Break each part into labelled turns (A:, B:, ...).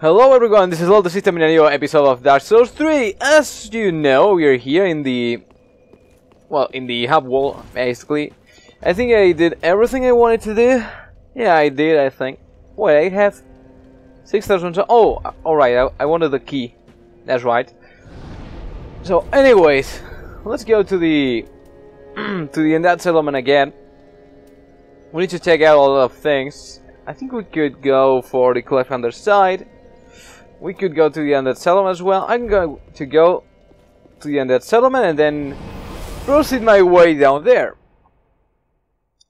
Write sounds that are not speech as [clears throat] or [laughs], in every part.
A: Hello everyone, this is the System in a new episode of Dark Souls 3. As you know, we are here in the... Well, in the hub wall, basically. I think I did everything I wanted to do. Yeah, I did, I think. Wait, I have... 6,000... Oh, alright, I, I wanted the key. That's right. So, anyways, let's go to the... [clears throat] to the Undead Settlement again. We need to check out a lot of things. I think we could go for the Cliff Underside. We could go to the Undead Settlement as well. I'm going to go to the Undead Settlement and then proceed my way down there.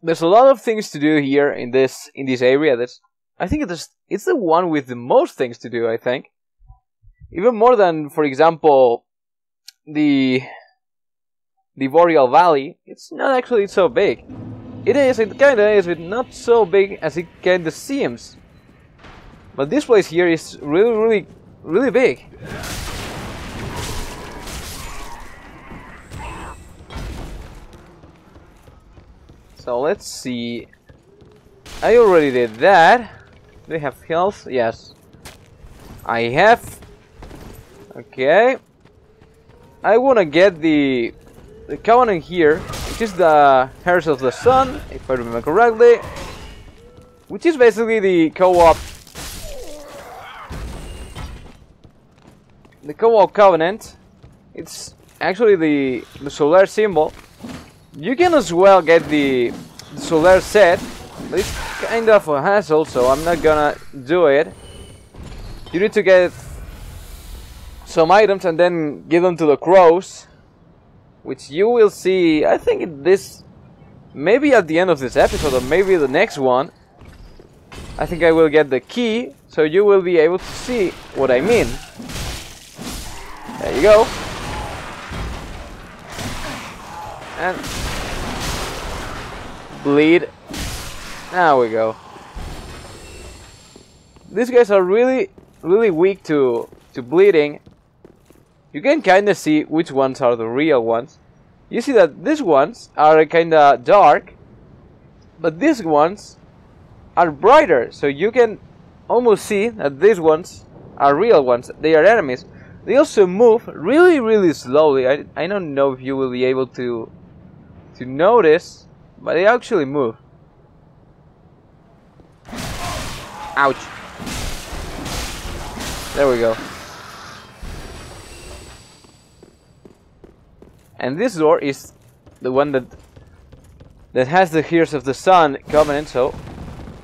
A: There's a lot of things to do here in this in this area. That's I think it's it's the one with the most things to do. I think even more than, for example, the the Boreal Valley. It's not actually so big. It is, it kinda is, but not so big as it kinda seems. But this place here is really, really, really big. So let's see. I already did that. Do I have health? Yes. I have. Okay. I wanna get the the covenant here which is the Heirs of the Sun, if I remember correctly, which is basically the co-op the co-op covenant. It's actually the, the solar symbol. You can as well get the, the solar set, but it's kind of a hassle, so I'm not gonna do it. You need to get some items and then give them to the crows which you will see, I think this, maybe at the end of this episode or maybe the next one, I think I will get the key, so you will be able to see what I mean. There you go. And bleed. Now we go. These guys are really, really weak to to bleeding, you can kinda see which ones are the real ones. You see that these ones are kinda dark, but these ones are brighter, so you can almost see that these ones are real ones. They are enemies. They also move really, really slowly. I, I don't know if you will be able to to notice, but they actually move. Ouch. There we go. And this door is the one that that has the Heirs of the Sun covenant, so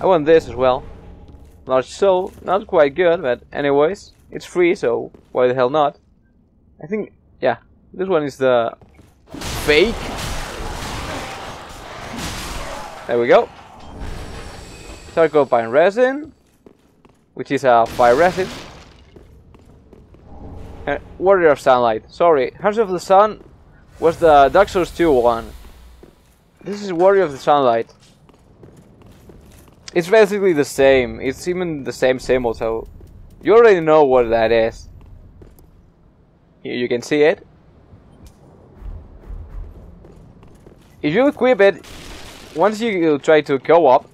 A: I want this as well. Large soul, not quite good, but anyways, it's free, so why the hell not? I think, yeah, this one is the fake. There we go. Charcoal pine resin, which is a fire resin. Uh, Warrior of Sunlight. Sorry, Heirs of the Sun was the Dark Souls 2 one. This is Warrior of the Sunlight. It's basically the same. It's even the same symbol, so you already know what that is. Here you can see it. If you equip it, once you try to go up,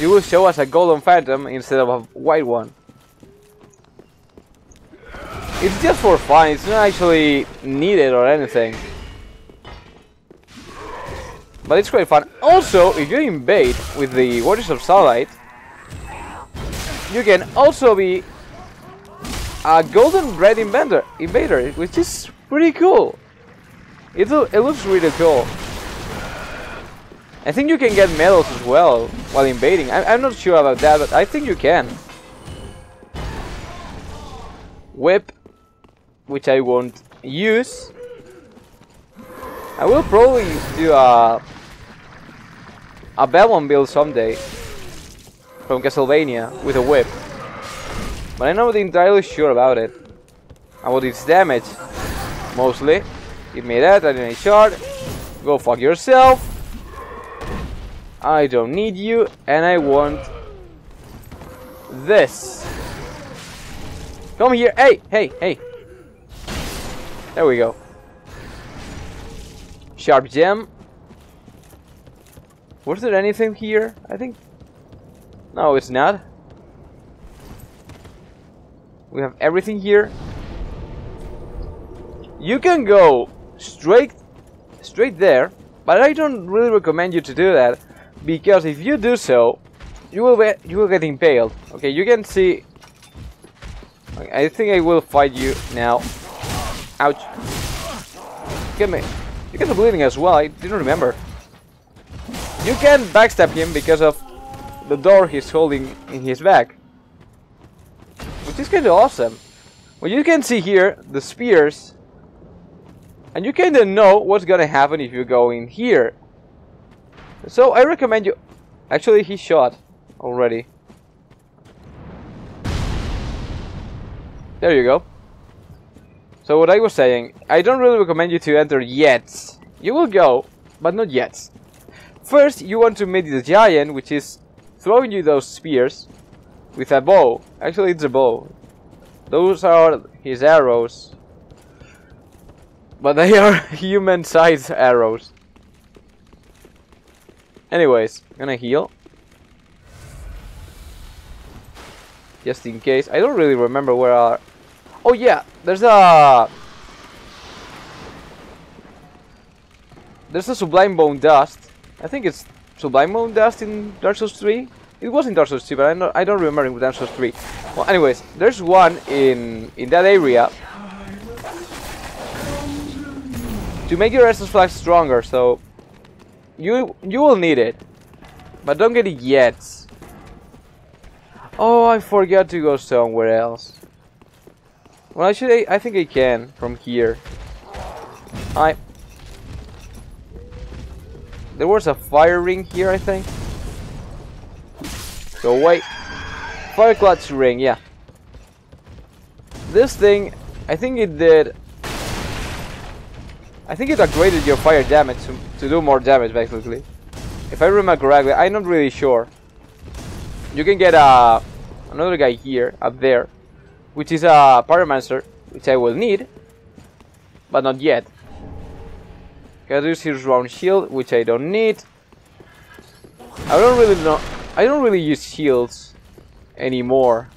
A: you will show us a golden phantom instead of a white one. It's just for fun, it's not actually needed or anything. But it's quite fun. Also, if you invade with the Warriors of Sunlight, you can also be a golden red invader, invader which is pretty cool. It, it looks really cool. I think you can get medals as well while invading. I, I'm not sure about that, but I think you can. Whip, which I won't use. I will probably do a a Belmont build someday from Castlevania with a whip. But I'm not entirely sure about it. About its damage, mostly. Give me that, I a shard. Go fuck yourself. I don't need you, and I want this. Come here, hey, hey, hey. There we go. Sharp gem. Was there anything here? I think... No, it's not. We have everything here. You can go straight straight there, but I don't really recommend you to do that because if you do so, you will be, you will get impaled. Okay, you can see. I think I will fight you now. Ouch. Get me. You get the bleeding as well. I didn't remember. You can backstab him because of the door he's holding in his back. Which is kind of awesome. Well, you can see here the spears. And you kind of know what's gonna happen if you go in here. So I recommend you... Actually, he shot already. There you go. So what I was saying, I don't really recommend you to enter yet. You will go, but not yet. First, you want to meet the giant, which is throwing you those spears with a bow. Actually, it's a bow. Those are his arrows. But they [laughs] are human-sized arrows. Anyways, gonna heal. Just in case. I don't really remember where are... Oh yeah, there's a... There's a Sublime Bone Dust. I think it's Sublime Bone Dust in Dark Souls 3. It was in Dark Souls 2, but I don't, I don't remember in Dark Souls 3. Well, anyways, there's one in in that area to make your Estus flag stronger, so you you will need it. But don't get it yet. Oh, I forgot to go somewhere else. Well, actually, I think I can from here. I. There was a fire ring here, I think. So wait. Fire clutch ring, yeah. This thing, I think it did. I think it upgraded your fire damage to, to do more damage, basically. If I remember correctly, I'm not really sure. You can get a another guy here, up there, which is a Pyromancer, which I will need, but not yet. Can use his round shield, which I don't need. I don't really know. I don't really use shields anymore.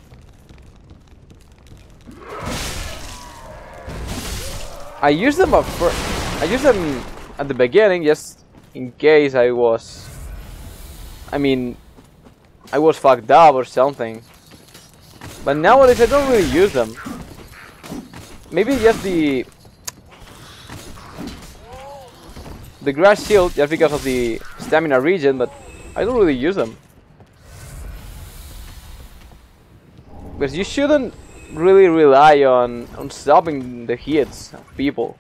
A: I use them up for I use them at the beginning just in case I was. I mean, I was fucked up or something. But nowadays I don't really use them. Maybe just the the grass shield just because of the stamina regen, but I don't really use them. Because you shouldn't really rely on, on stopping the hits of people.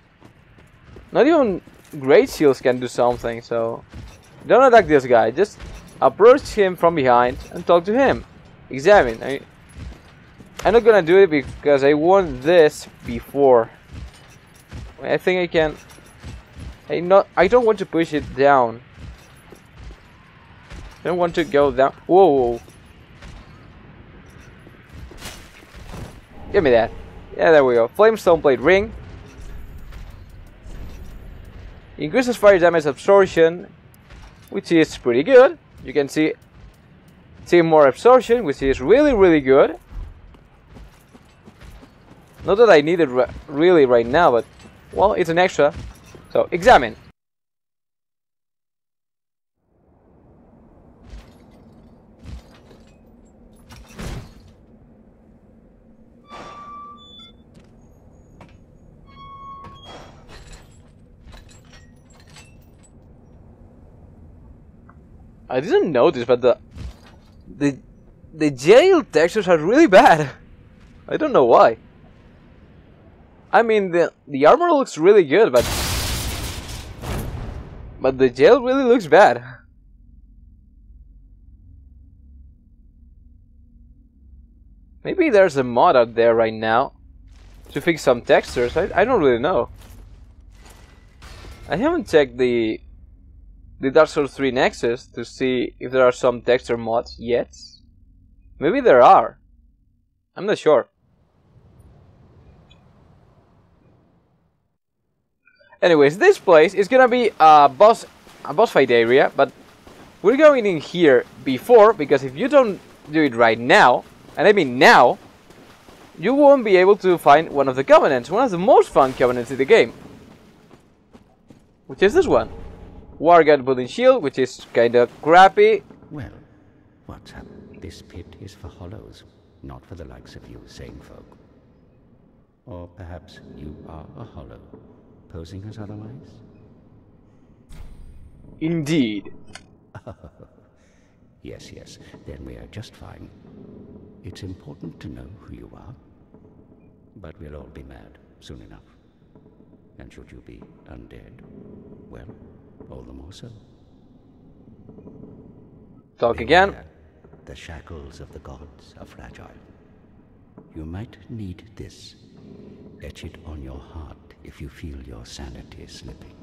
A: Not even great shields can do something, so don't attack this guy, just approach him from behind and talk to him. Examine. I, I'm not gonna do it because I won this before. I think I can I not I don't want to push it down. I don't want to go down. Whoa, whoa. Give me that. Yeah, there we go. Flame Stoneplate Ring. Increases fire damage absorption, which is pretty good. You can see, see more absorption, which is really, really good. Not that I need it really right now, but, well, it's an extra. So, examine. I didn't notice, but the the the jail textures are really bad. I don't know why. I mean, the the armor looks really good, but but the jail really looks bad. Maybe there's a mod out there right now to fix some textures. I, I don't really know. I haven't checked the the Dark Souls 3 Nexus to see if there are some texture mods yet. Maybe there are. I'm not sure. Anyways, this place is gonna be a boss a boss fight area, but we're going in here before because if you don't do it right now, and I mean now, you won't be able to find one of the covenants, one of the most fun covenants in the game. Which is this one. War God Building Shield, which is kinda crappy.
B: Well, what's up? Uh, this pit is for hollows, not for the likes of you sane folk. Or perhaps you are a hollow, posing as otherwise?
A: Indeed. [laughs]
B: Yes, yes, then we are just fine. It's important to know who you are. But we'll all be mad soon enough. And should you be undead, well, all the more so.
A: Talk again.
B: The shackles of the gods are fragile. You might need this. Etch it on your heart if you feel your sanity slipping.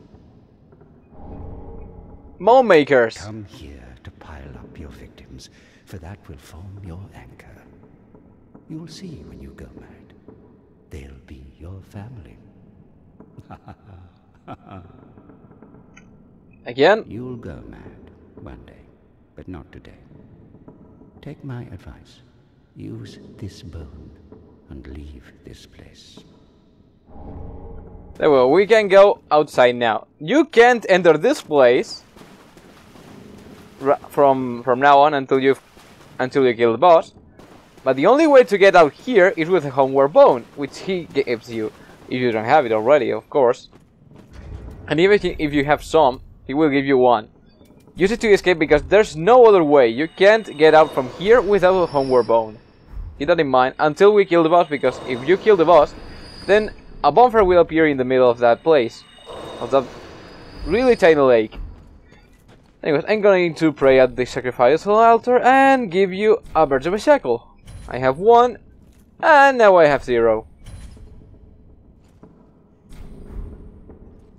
A: Mound-makers.
B: Come here to pile up your victims, for that will form your anchor. You'll see when you go mad. They'll be your family. [laughs]
A: Again.
B: You'll go mad one day, but not today. Take my advice. Use this bone and leave this place.
A: There we go. We can go outside now. You can't enter this place from from now on until you until you kill the boss. But the only way to get out here is with a homeward bone, which he gives you if you don't have it already, of course. And even if- if you have some, he will give you one. Use it to escape because there's no other way. You can't get out from here without a homeward bone. Keep that in mind until we kill the boss, because if you kill the boss, then a bonfire will appear in the middle of that place. Of that really tiny lake. Anyways, I'm going to pray at the sacrificial altar and give you a Vertebra Shackle. I have one, and now I have zero.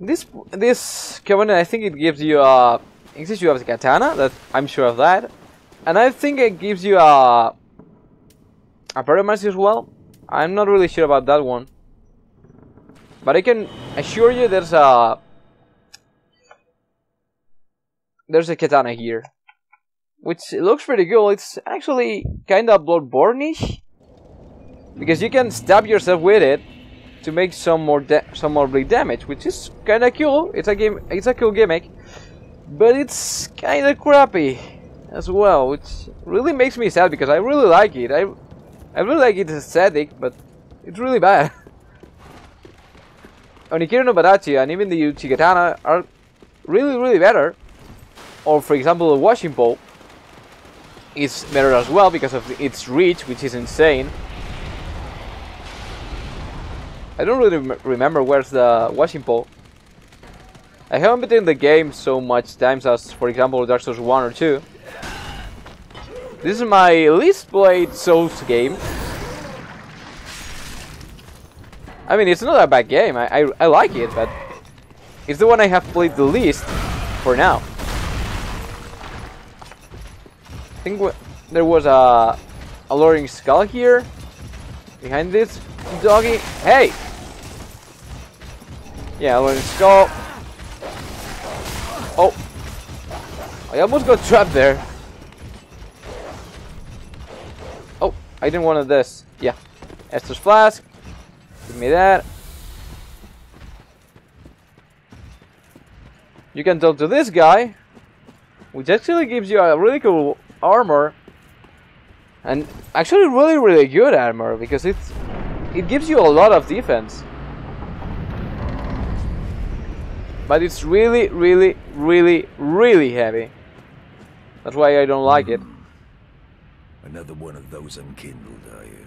A: This this covenant, I think it gives you a. It gives you a katana. That I'm sure of that, and I think it gives you a a pyromancy as well. I'm not really sure about that one, but I can assure you there's a there's a katana here, which looks pretty cool. It's actually kind of bloodborne-ish because you can stab yourself with it to make some more some more bleed damage, which is kind of cool. It's a game, it's a cool gimmick, but it's kind of crappy as well, which really makes me sad because I really like it. I I really like its aesthetic, but it's really bad. [laughs] Onikiri and Ubadachi and even the Uchigatana are really, really better. Or, for example, the washing pole is better as well because of its reach, which is insane. I don't really rem remember where's the washing pole. I haven't been in the game so much times as, for example, Dark Souls 1 or 2. This is my least played Souls game. I mean, it's not a bad game. I, I, I like it, but it's the one I have played the least for now. I think there was a alluring skull here behind this doggy. Hey! Yeah, alluring skull. Oh, I almost got trapped there. Oh, I didn't want this. Yeah, Estus flask. Give me that. You can talk to this guy, which actually gives you a really cool armor, and actually really really good armor because it's it gives you a lot of defense. But it's really, really, really, really heavy. That's why I don't like it.
C: Another one of those unkindled, are you?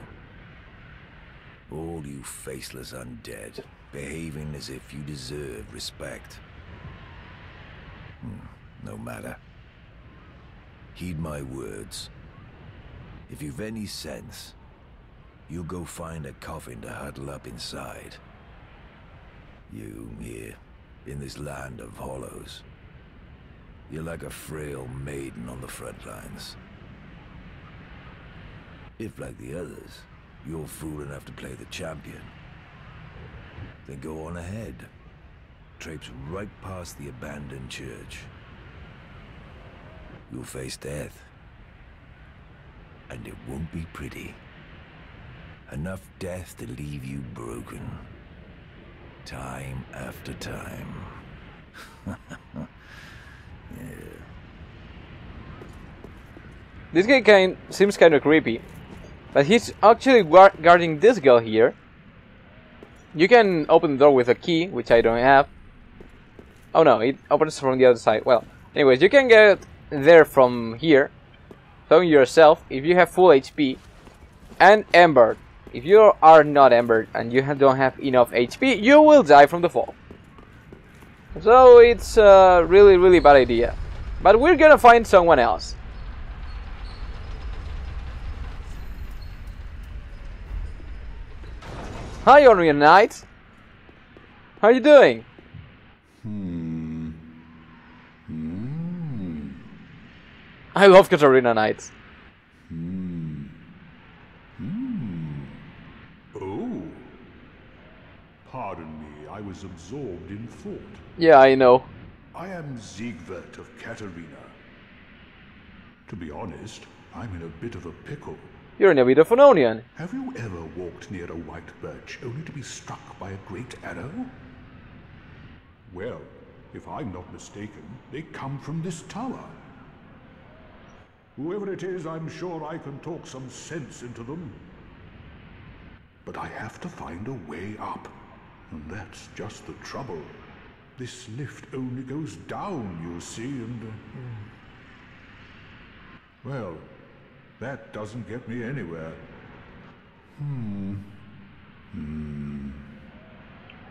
C: All you faceless undead, behaving as if you deserve respect. Hmm, no matter. Heed my words. If you've any sense, you'll go find a coffin to huddle up inside. You here, in this land of hollows. You're like a frail maiden on the front lines. If, like the others, you're fool enough to play the champion, then go on ahead. Traipse right past the abandoned church. You'll face death. And it won't be pretty. Enough death to leave you broken. Time after time. [laughs]
A: This guy kind seems kind of creepy, but he's actually guarding this girl here. You can open the door with a key, which I don't have. Oh no, it opens from the other side. Well, anyways, you can get there from here, throwing yourself if you have full HP, and Ember. If you are not Ember and you don't have enough HP, you will die from the fall. So it's a really, really bad idea. But we're gonna find someone else. Hi, Onion Knight. How are you doing?
D: Hmm. Hmm.
A: I love Catarina Knights.
D: Hmm. Hmm. Oh. Pardon me, I was absorbed in thought.
A: Yeah, I know.
D: I am Siegward of Catarina. To be honest, I'm in a bit of a pickle.
A: You're in a bit of an onion.
D: Have you ever walked near a white birch only to be struck by a great arrow? Well, if I'm not mistaken, they come from this tower. Whoever it is, I'm sure I can talk some sense into them. But I have to find a way up. And that's just the trouble. This lift only goes down, you see, and... Uh, well, that doesn't get me anywhere. Hmm. Hmm.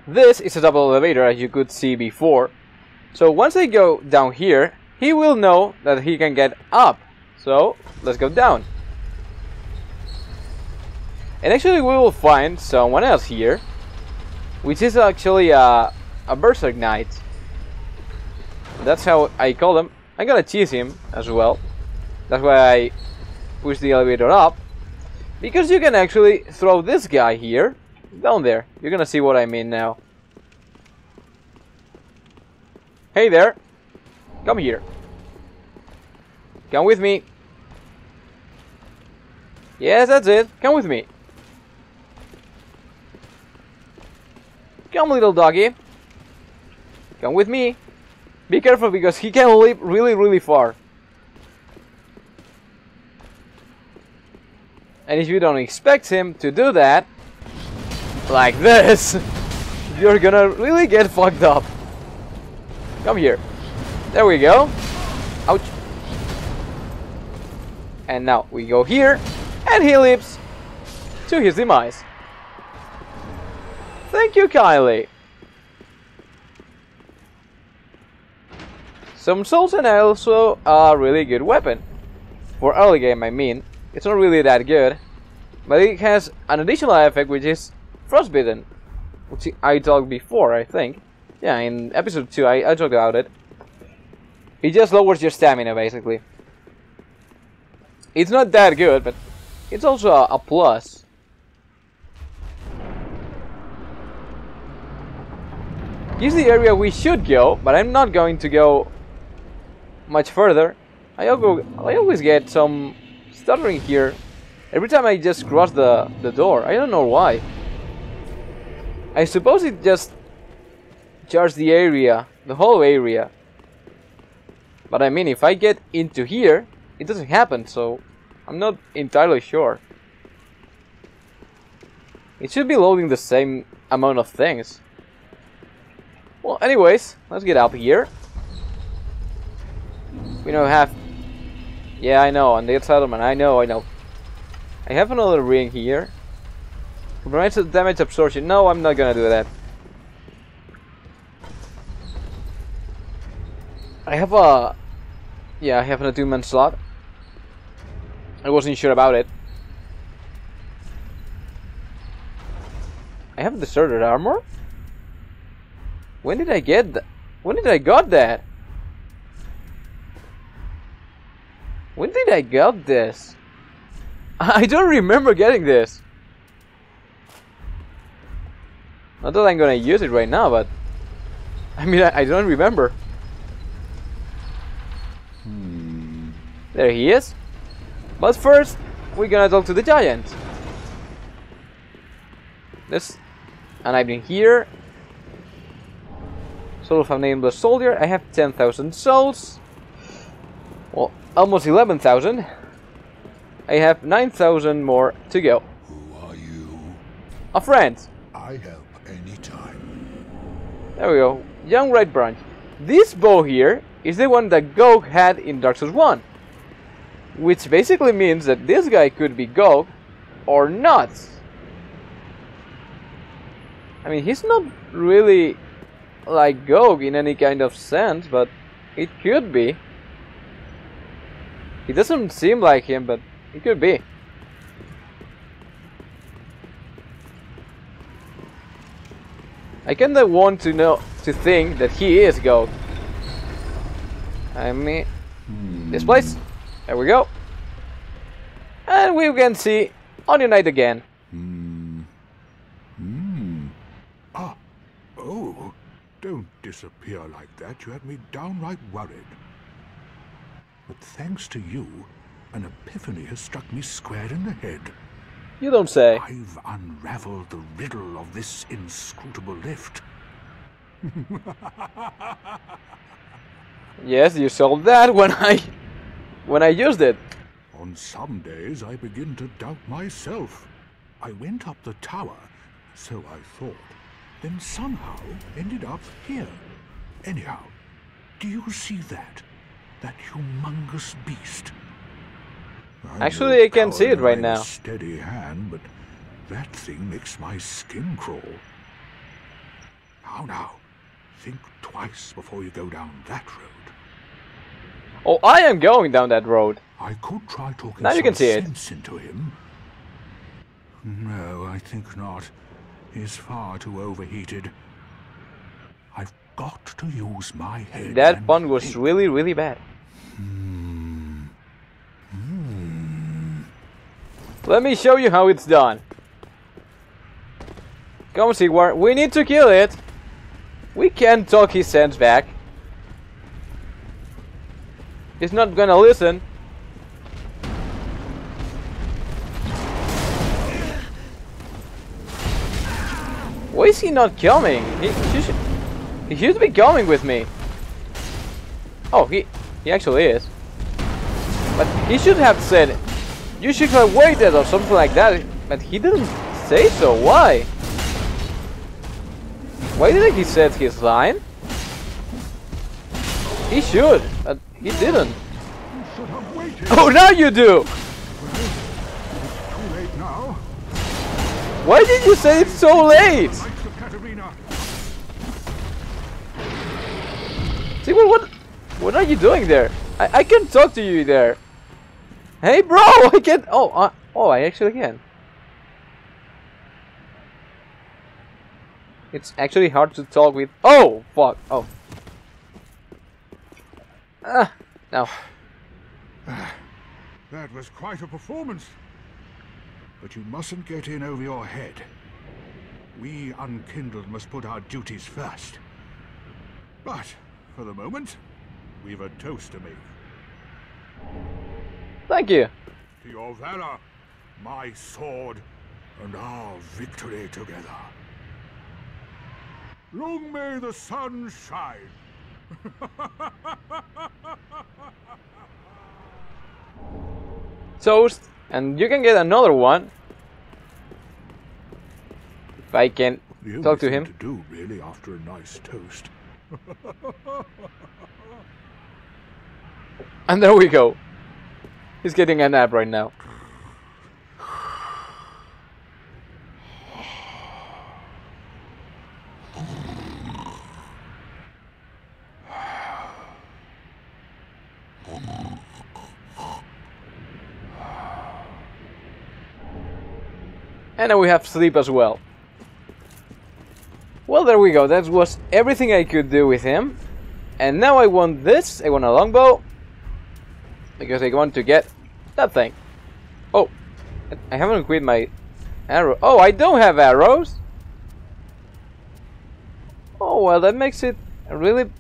A: This is a double elevator as you could see before. So once I go down here, he will know that he can get up. So let's go down. And actually we will find someone else here. Which is actually a, a Berserk Knight. That's how I call him. I'm gonna tease him as well. That's why I push the elevator up. Because you can actually throw this guy here down there. You're gonna see what I mean now. Hey there. Come here. Come with me. Yes, that's it. Come with me. Come, little doggy. Come with me. Be careful because he can leap really, really far. And if you don't expect him to do that, like this, [laughs] you're gonna really get fucked up. Come here. There we go. Ouch. And now we go here, and he leaps to his demise. Thank you, Kylie. Some souls and also a really good weapon. For early game, I mean. It's not really that good. But it has an additional effect which is Frostbitten. Which I talked before, I think. Yeah, in episode 2 I, I talked about it. It just lowers your stamina, basically. It's not that good, but it's also a, a plus. Is the area we should go, but I'm not going to go much further. I, go, I always get some stuttering here every time I just cross the, the door. I don't know why. I suppose it just charged the area, the whole area. But I mean, if I get into here, it doesn't happen, so I'm not entirely sure. It should be loading the same amount of things. Well, anyways, let's get up here. We now have... Yeah, I know, on the settlement, I know, I know. I have another ring here. Prevents damage absorption. No, I'm not gonna do that. I have a... Yeah, I have an attunement slot. I wasn't sure about it. I have the starter armor? When did I get that? When did I got that? When did I got this? [laughs] I don't remember getting this. Not that I'm gonna use it right now, but I mean I, I don't remember.
D: Hmm.
A: There he is. But first, we're gonna talk to the giant. this, and I've been here. Soul of a nameless soldier. I have 10,000 souls. Well, almost 11,000. I have 9,000 more to go.
D: Who are you?
A: A friend.
D: I help anytime.
A: There we go. Young Red Branch. This bow here is the one that Gog had in Dark Souls 1. Which basically means that this guy could be Gog or not. I mean, he's not really like Gog in any kind of sense, but it could be. He doesn't seem like him, but it could be. I kinda want to know to think that he is Gog. I mean, this place. Hmm. There we go. And we can see on Unite again. Hmm. Hmm.
D: Ah, oh, don't disappear like that. You had me downright worried. But thanks to you, an epiphany has struck me square in the head.
A: You don't say.
D: I've unraveled the riddle of this inscrutable lift. [laughs]
A: Yes, you solved that when I when I used it.
D: On some days I begin to doubt myself. I went up the tower, so I thought, then somehow ended up here. Anyhow, do you see that? That humongous beast? I'm
A: Actually, I can see it right now.
D: Steady hand, but that thing makes my skin crawl. How now? Think twice before you go down that road.
A: Oh, I am going down that road.
D: I could try talking
A: Now you can see it.
D: sense into him. No, I think not. He's far too overheated. I've got to use my head.
A: That pun was really, really bad. Hmm. Let me show you how it's done. Come see where we need to kill it. We can talk his sense back. He's not gonna listen. Why is he not coming? He, he, should, he should be coming with me. Oh, he he actually is. But he should have said, you should have waited or something like that. But he didn't say so. Why? Why didn't he say his line? He should, but he didn't.
D: You should have waited.
A: Oh, now you do! Why did you say it's so late? See, what, what, are you doing there? I, I can talk to you there. Hey, bro, [laughs] I can. Oh, uh, oh, I actually can. It's actually hard to talk with. Oh, fuck. Oh. Ah, no.
D: That was quite a performance. But you mustn't get in over your head. We unkindled must put our duties first. But, for the moment, we've a toast to make.
A: Thank you.
D: To your valor, my sword, and our victory together. Long may the sun shine. [laughs]
A: Toast, and you can get another one. If I can
D: The
A: talk to him.
D: to do, really, after a nice toast. [laughs]
A: And there we go. He's getting a nap right now. And then we have sleep as well. Well, there we go. That was everything I could do with him. And now I want this. I want a longbow. Because I want to get that thing. Oh, I haven't quit my arrow. Oh, I don't have arrows. Oh, well, that makes it really...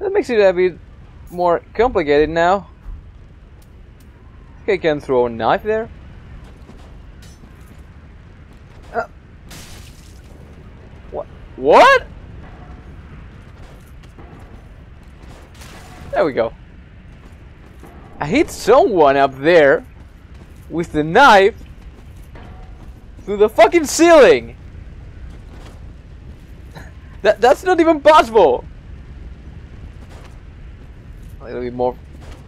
A: That makes it a bit more complicated now. I can throw a knife there. Uh, What? There we go. I hit someone up there with the knife through the fucking ceiling. [laughs] that that's not even possible. A little bit more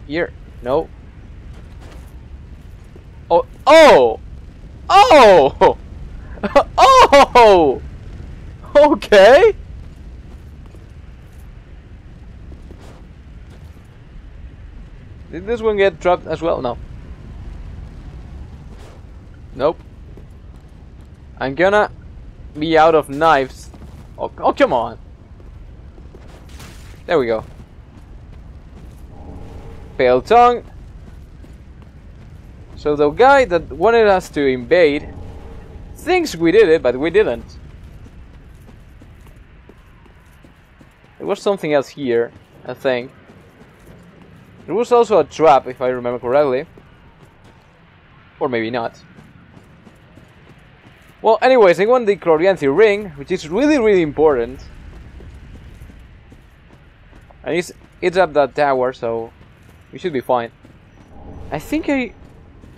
A: here. No. Oh oh oh [laughs] oh. Okay. Did this one get trapped as well? No. Nope. I'm gonna be out of knives. Oh, oh come on. There we go. Pale tongue. So the guy that wanted us to invade thinks we did it, but we didn't. There was something else here, I think. There was also a trap, if I remember correctly. Or maybe not. Well, anyways, I won the Chloranthy ring, which is really, really important. And it's, it's up that tower, so we should be fine. I think I...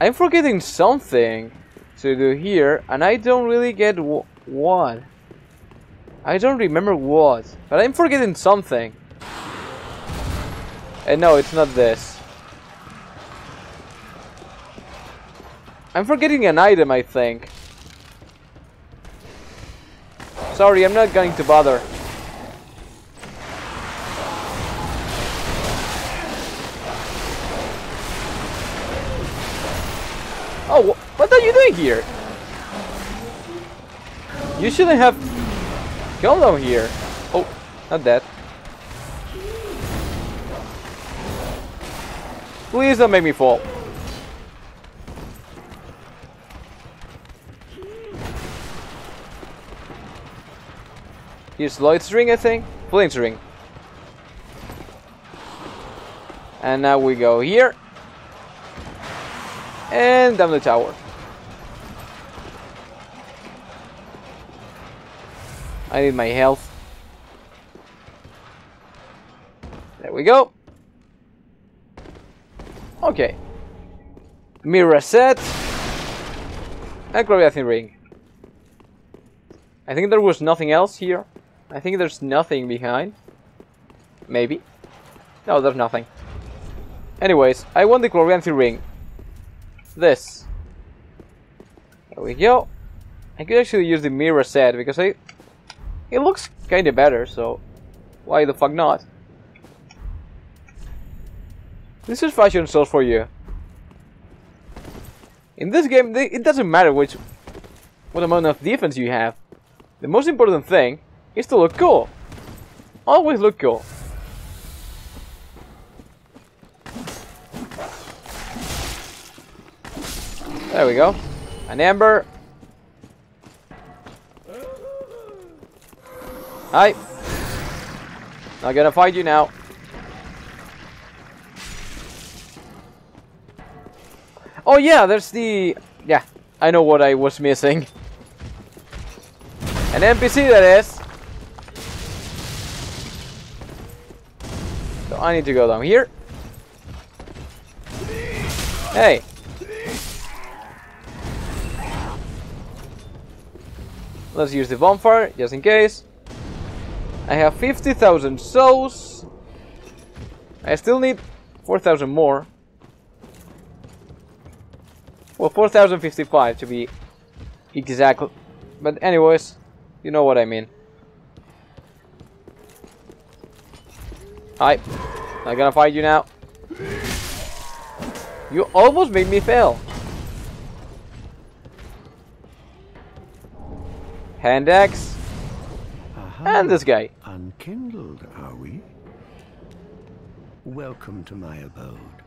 A: I'm forgetting something to do here, and I don't really get what. I don't remember what, but I'm forgetting something. And no, it's not this. I'm forgetting an item, I think. Sorry, I'm not going to bother. Oh, wh what are you doing here? You shouldn't have them here. Oh, not that. Please don't make me fall. Here's Lloyd's ring, I think. Flame's ring. And now we go here. And down the tower. I need my health. There we go. Okay. Mirror set. And Chloranthy ring. I think there was nothing else here. I think there's nothing behind. Maybe. No, there's nothing. Anyways, I want the Chloranthy ring. This. There we go. I could actually use the mirror set because I it looks kinda better, so why the fuck not? This is fashion sauce for you. In this game, it doesn't matter which what amount of defense you have. The most important thing is to look cool. Always look cool. There we go. An ember. Hi. Not gonna find you now. Oh yeah, there's the... Yeah, I know what I was missing. An NPC that is. So I need to go down here. Hey. Let's use the bonfire, just in case. I have 50,000 souls. I still need 4,000 more. Well, 4055 to be exact. But anyways, you know what I mean. Hi. I'm gonna fight you now. You almost made me fail. Hand axe. And this guy.
B: Unkindled, are we? Welcome to my abode.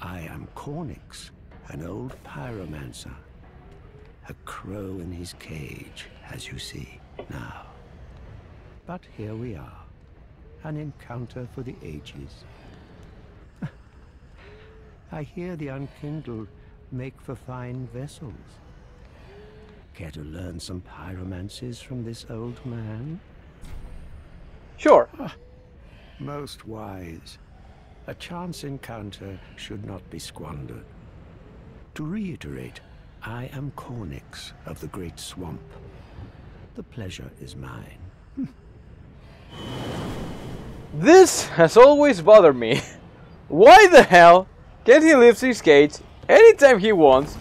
B: I am Cornyx, an old pyromancer. A crow in his cage, as you see now. But here we are. An encounter for the ages. [laughs] I hear the unkindled make for fine vessels.
E: Care to learn some pyromancies from this old man?
A: Sure.
E: Most wise. A chance encounter should not be squandered. To reiterate, I am Cornyx of the Great Swamp. The pleasure is mine. [laughs]
A: This has always bothered me. Why the hell can't he lift his cage anytime he wants,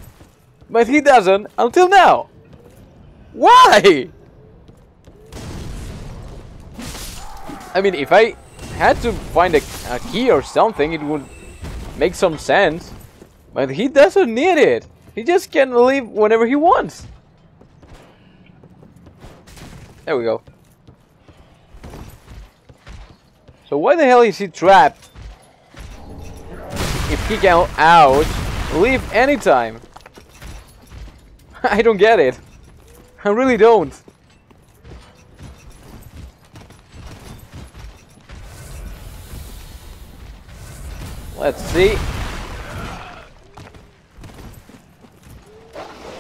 A: but he doesn't until now? Why? I mean, if I had to find a, a key or something, it would make some sense. But he doesn't need it. He just can leave whenever he wants. There we go. So why the hell is he trapped? If he can out, leave anytime. [laughs] I don't get it. I really don't. Let's see.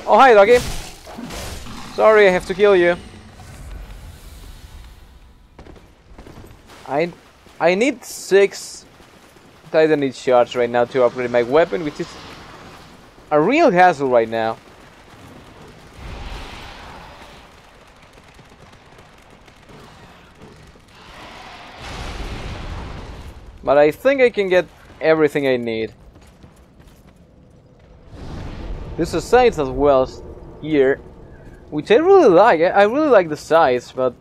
A: Oh, hi, doggy. Sorry, I have to kill you. I I need six Titanite shards right now to upgrade my weapon, which is a real hassle right now. But I think I can get everything I need. There's a scythe as well here, which I really like. I really like the scythe, but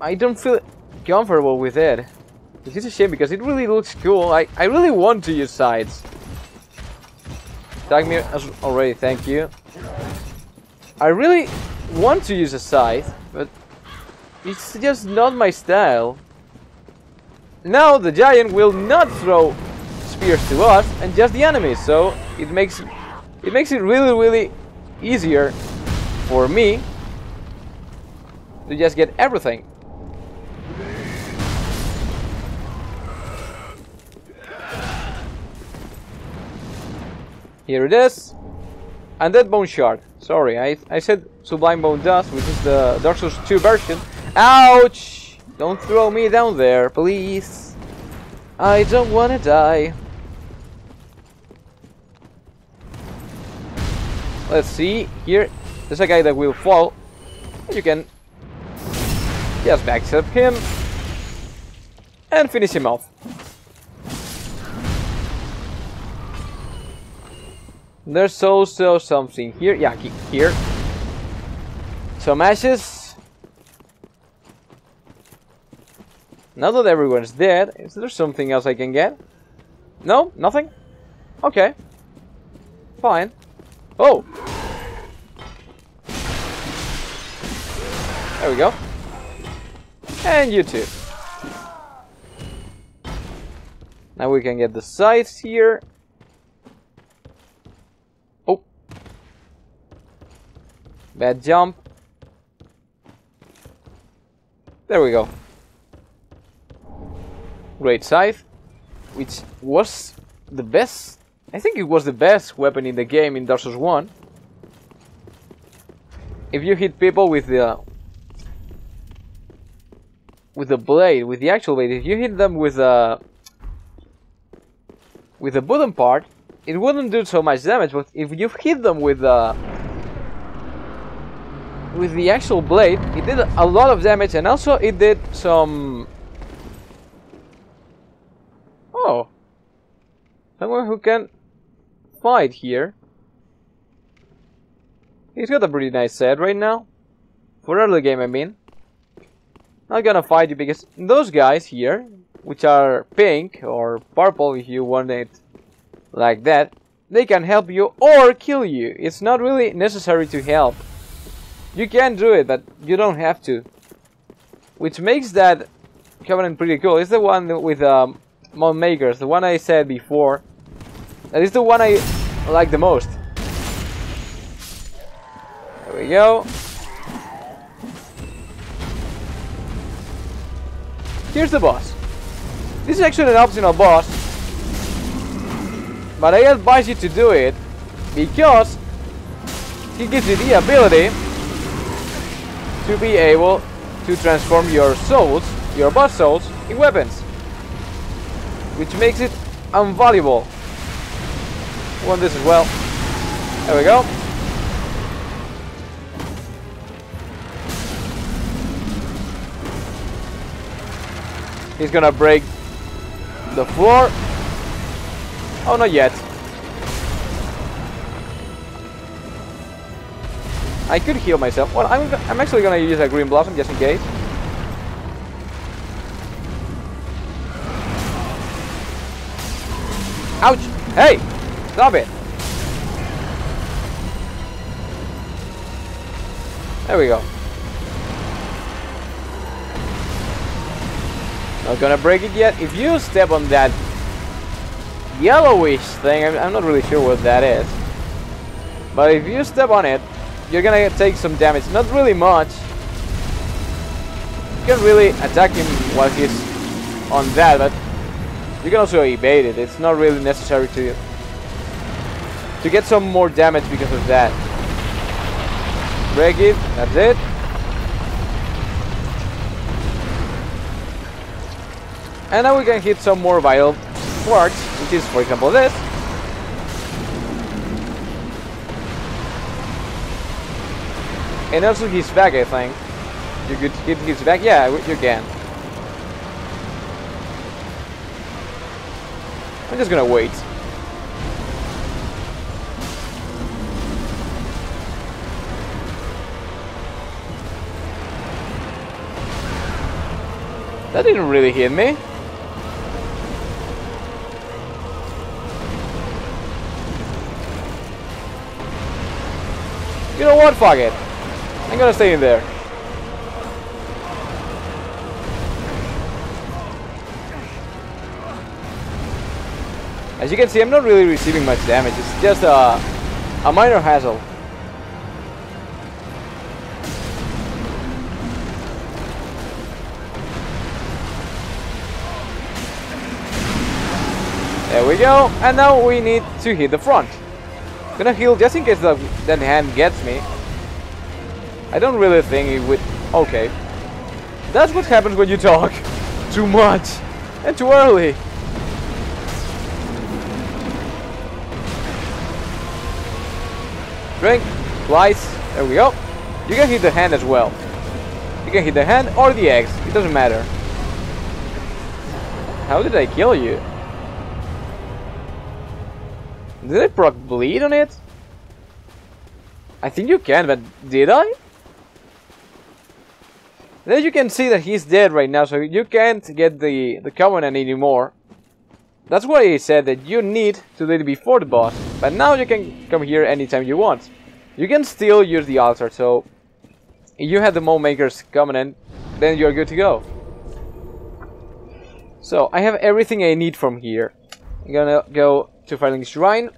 A: I don't feel comfortable with it. Which is a shame because it really looks cool. I, I really want to use sides. Tag me as already, thank you. I really want to use a scythe, but it's just not my style. Now the giant will not throw spears to us and just the enemies, so it makes it makes it really really easier for me to just get everything. Here it is. And that bone shard. Sorry, I, I said Sublime Bone Dust, which is the Dark Souls 2 version. Ouch! Don't throw me down there, please. I don't want to die. Let's see. Here, there's a guy that will fall. You can just backstab him and finish him off. There's also something here. Yeah, here. Some ashes. Now that everyone's dead, is there something else I can get? No? Nothing? Okay. Fine. Oh! There we go. And you too. Now we can get the sides here. Oh. Bad jump. There we go. Great scythe, which was the best. I think it was the best weapon in the game in Dark Souls 1. If you hit people with the with the blade, with the actual blade, if you hit them with a with the bottom part, it wouldn't do so much damage. But if you hit them with the with the actual blade, it did a lot of damage and also it did some... Oh. Someone who can fight here. He's got a pretty nice set right now. For early game, I mean. Not gonna fight you because those guys here, which are pink or purple if you want it like that, they can help you or kill you. It's not really necessary to help. You can do it, but you don't have to. Which makes that Covenant pretty cool. It's the one with um, Mound-makers, the one I said before. That is the one I like the most. There we go. Here's the boss. This is actually an optional boss. But I advise you to do it because he gives you the ability to be able to transform your souls, your boss souls, in weapons. Which makes it invaluable. Want this as well. There we go. He's gonna break the floor. Oh, not yet. I could heal myself. Well, I'm, I'm actually gonna use a green blossom just in case. Ouch! Hey! Stop it! There we go. Not gonna break it yet. If you step on that yellowish thing, I'm, not really sure what that is. But if you step on it, you're gonna take some damage. Not really much. You can really attack him while he's on that, but you can also evade it. It's not really necessary to to get some more damage because of that. Break it. That's it. And now we can hit some more vital quartz, which is, for example, this. And also his back, I think. You could hit his back? Yeah, you can. I'm just gonna wait. That didn't really hit me. You know what? Fuck it. I'm gonna stay in there. As you can see, I'm not really receiving much damage. It's just a, a minor hassle. There we go. And now we need to hit the front. Gonna heal just in case the, that hand gets me. I don't really think it would... Okay. That's what happens when you talk [laughs] too much and too early. Drink. Twice. There we go. You can hit the hand as well. You can hit the hand or the eggs. It doesn't matter. How did I kill you? Did I proc bleed on it? I think you can, but did I? Then you can see that he's dead right now, so you can't get the, the Covenant anymore. That's why he said that you need to do it before the boss, but now you can come here anytime you want. You can still use the altar, so you have the Mound-maker's Covenant, then you're good to go. So, I have everything I need from here. I'm gonna go to Firelink Shrine.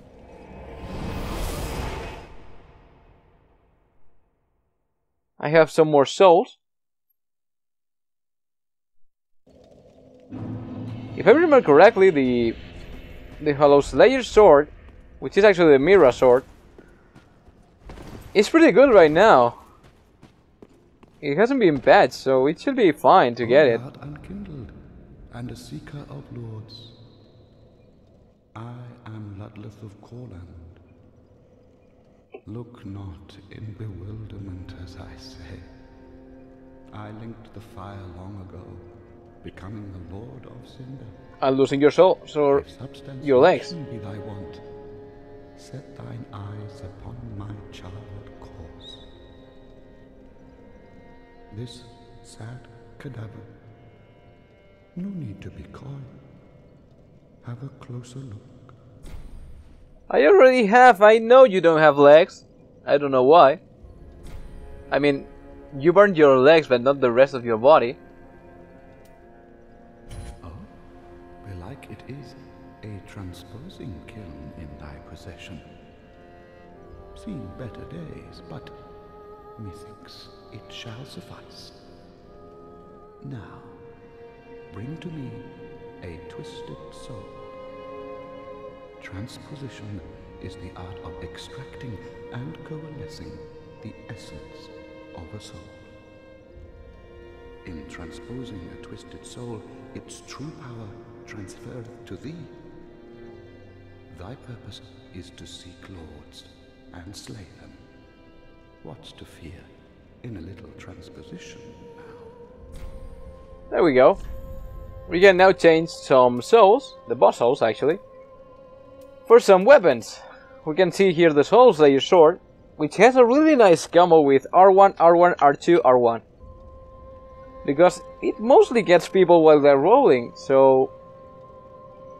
A: I have some more souls. If I remember correctly, the the Hollow Slayer sword, which is actually the Mira sword, it's pretty good right now. It hasn't been bad, so it should be fine to get it.
F: unkindled, and a seeker of lords. I am Ludleth of Courland. Look not in bewilderment as I say. I linked the fire long ago, becoming the lord of Cinder.
A: And losing your soul, so your legs.
F: be thy want, set thine eyes upon my charred course. This sad cadaver. No need to be coy. Have a closer look.
A: I already have. I know you don't have legs. I don't know why. I mean, you burned your legs, but not the rest of your body.
F: Oh, belike it is transposing kiln in thy possession. Seen better days, but methinks it shall suffice. Now, bring to me a twisted soul. Transposition is the art of extracting and coalescing the essence of a soul. In transposing a twisted soul, its true power transferred to thee. Thy purpose is to seek lords and slay them. What's to fear in a little transposition now?
A: There we go. We can now change some souls, the boss souls actually, for some weapons. We can see here the Soul Slayer sword, which has a really nice combo with R1, R1, R2, R1. Because it mostly gets people while they're rolling, so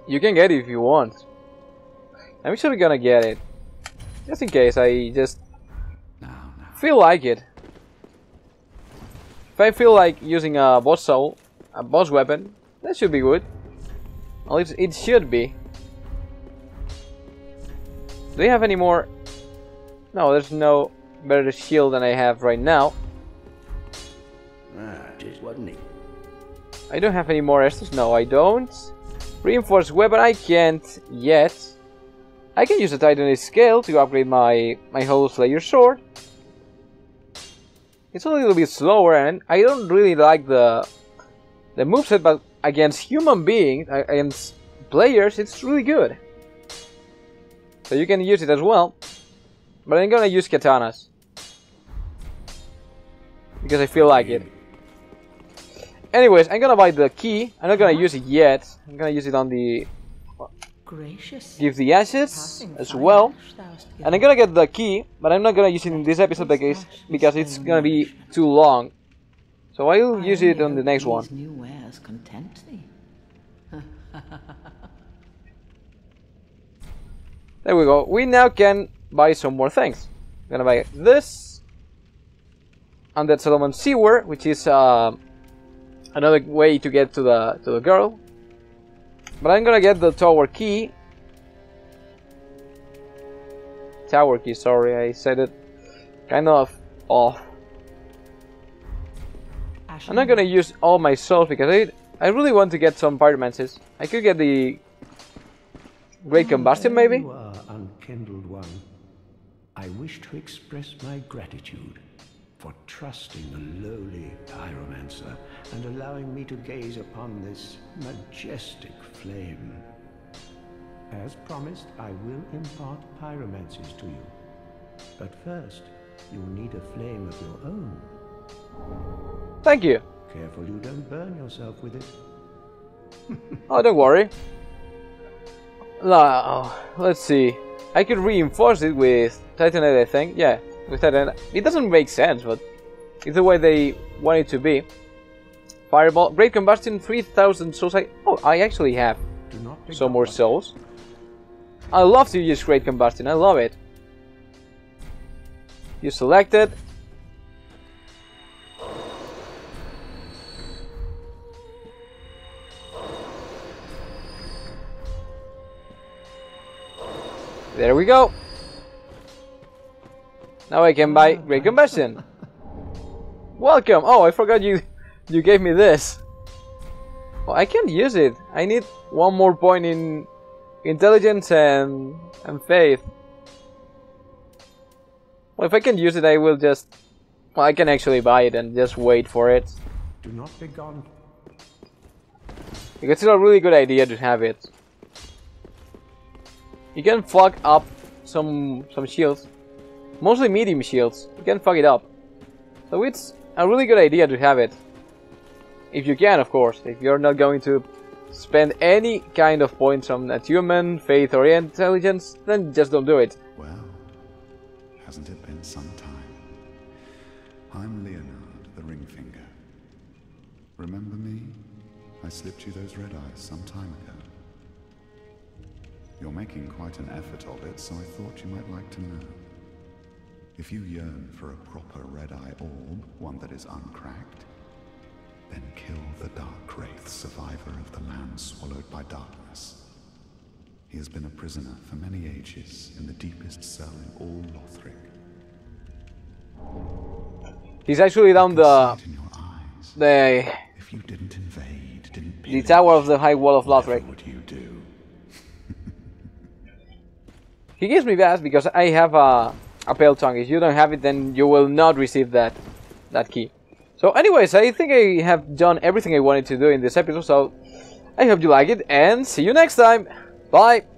A: you can get it if you want. I'm actually gonna get it. Just in case I just feel like it. If I feel like using a boss soul, a boss weapon, that should be good. Well, it, it should be. Do you have any more? No, there's no better shield than I have right now.
E: Ah, tis wasn't he?
A: I don't have any more Estus. No, I don't. Reinforced weapon, I can't yet. I can use the Titanite scale to upgrade my my Hollow Slayer sword. It's a little bit slower, and I don't really like the the moveset, but against human beings, against players, it's really good. So you can use it as well. But I'm gonna use katanas. Because I feel like it. Anyways, I'm gonna buy the key. I'm not gonna use it yet. I'm gonna use it on the
G: Gracious.
A: give the assets as well.
G: ash thou hast
A: And I'm gonna get the key, but I'm not gonna use it in this episode because because it's gonna be too long. So I'll use it on the next one.
G: New wares content thee. [laughs]
A: There we go. We now can buy some more things. I'm gonna buy this. Undead Settlement Sewer, which is uh, another way to get to the to the girl. But I'm gonna get the tower key. Tower key, sorry, I said it kind of off. I'm not gonna use all my souls because I I really want to get some pyromancies. I could get the Great Combustion maybe?
E: You are unkindled one. I wish to express my gratitude for trusting the lowly pyromancer and allowing me to gaze upon this majestic flame. As promised, I will impart pyromancies to you. But first, you'll need a flame of your own.
A: Thank you.
E: Careful you don't burn yourself with it. [laughs]
A: Oh, don't worry. Now, oh, let's see. I could reinforce it with Titanite, I think. Yeah, with Titanite. It doesn't make sense, but it's the way they want it to be. Fireball, Great Combustion, 3000 souls. I, oh, I actually have some more souls. I love to use Great Combustion, I love it. You select it. There we go. Now I can buy Great Combustion. Welcome. Oh, I forgot you you gave me this. Oh, I can't use it. I need one more point in intelligence and and faith. Well, if I can use it, I will just. Well, I can actually buy it and just wait for it.
E: Do not be gone.
A: Because it's a really good idea to have it. You can fuck up some some shields, mostly medium shields. You can fuck it up, so it's a really good idea to have it. If you can, of course. If you're not going to spend any kind of points on attunement, faith, or intelligence, then just don't do it.
F: Well, hasn't it been some time? I'm Leonhard, the Ringfinger. Remember me? I slipped you those red eyes some time ago. You're making quite an effort of it, so I thought you might like to know. If you yearn for a proper red eye orb, one that is uncracked, then kill the Dark Wraith, survivor of the land swallowed by darkness. He has been a prisoner for many ages in the deepest cell in all Lothric.
A: He's actually down the
F: in your eyes.
A: the
F: If you didn't invade, didn't
A: the tower of the high wall of
F: what
A: Lothric.
F: would you do?
A: He gives me that because I have a, a pale tongue. If you don't have it, then you will not receive that that key. So anyways, I think I have done everything I wanted to do in this episode, so I hope you like it, and see you next time! Bye!